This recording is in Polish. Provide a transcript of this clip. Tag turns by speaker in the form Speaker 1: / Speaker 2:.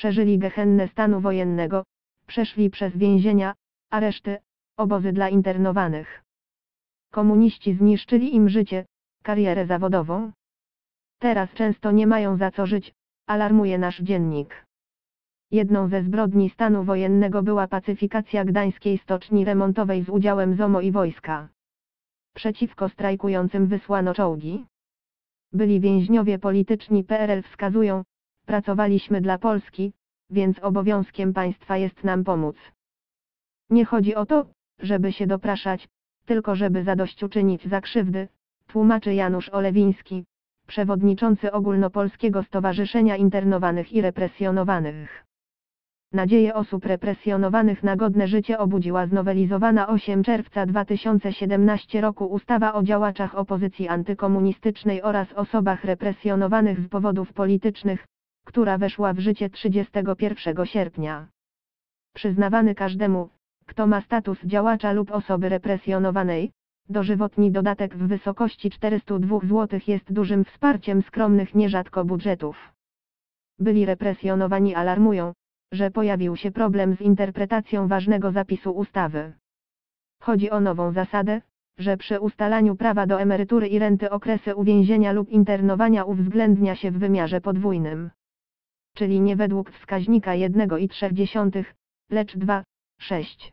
Speaker 1: przeżyli gehennę stanu wojennego, przeszli przez więzienia, areszty, obozy dla internowanych. Komuniści zniszczyli im życie, karierę zawodową. Teraz często nie mają za co żyć, alarmuje nasz dziennik. Jedną ze zbrodni stanu wojennego była pacyfikacja gdańskiej stoczni remontowej z udziałem ZOMO i wojska. Przeciwko strajkującym wysłano czołgi. Byli więźniowie polityczni PRL wskazują, pracowaliśmy dla Polski, więc obowiązkiem państwa jest nam pomóc. Nie chodzi o to, żeby się dopraszać, tylko żeby zadośćuczynić za krzywdy, tłumaczy Janusz Olewiński, przewodniczący Ogólnopolskiego Stowarzyszenia Internowanych i Represjonowanych. Nadzieję osób represjonowanych na godne życie obudziła znowelizowana 8 czerwca 2017 roku ustawa o działaczach opozycji antykomunistycznej oraz osobach represjonowanych z powodów politycznych, która weszła w życie 31 sierpnia. Przyznawany każdemu, kto ma status działacza lub osoby represjonowanej, dożywotni dodatek w wysokości 402 zł jest dużym wsparciem skromnych nierzadko budżetów. Byli represjonowani alarmują, że pojawił się problem z interpretacją ważnego zapisu ustawy. Chodzi o nową zasadę, że przy ustalaniu prawa do emerytury i renty okresy uwięzienia lub internowania uwzględnia się w wymiarze podwójnym. Czyli nie według wskaźnika 1,3, lecz 2, 6.